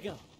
To go.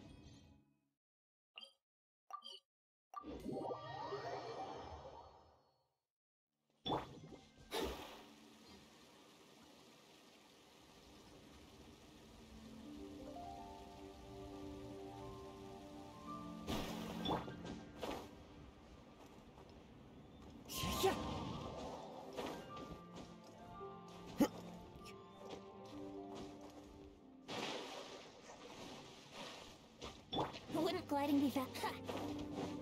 gliding be fast?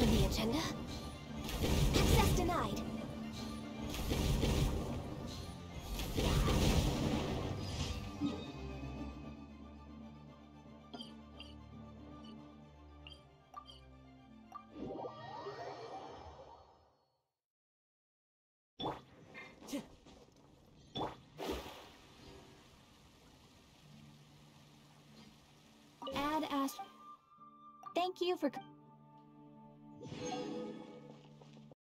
On the agenda. Access denied. Add Ash. Thank you for.